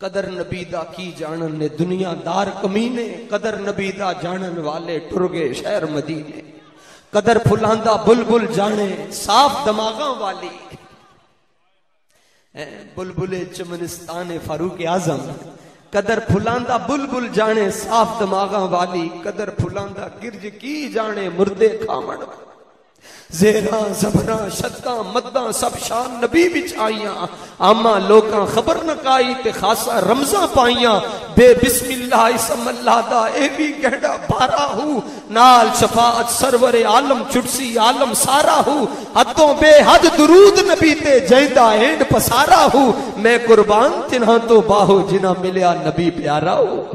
قدر نبی دا کی جانن نے دنیا دار کمینے، قدر نبی دا جانن والے ٹرگے شہر مدینے۔ قدر پھلاندا بلبل جانے، صاف دماغاں والی۔ بلبل چمنستان فاروق اعظم، قدر پھلاندا بلبل جانے، صاف دماغاں والی۔ قدر پھلاندا گرج کی جانے، مردے کھامن۔ زیرا، زبرا، شدہ، مدہ، سب شان نبی بچ آئیاں۔ آما لوکاں خبر نکائی تے خاصا رمضان پائیاں۔ بے بسم اللہ اسم اللہ دا اے بھی گہڑا بارا ہو۔ نال شفاعت سرور عالم چڑسی عالم سارا ہو۔ حدوں بے حد درود نبی تے جیندہ اینڈ پسارا ہو۔ میں قربان تنہاں تو باہو جنہ ملیا نبی پیارا ہو۔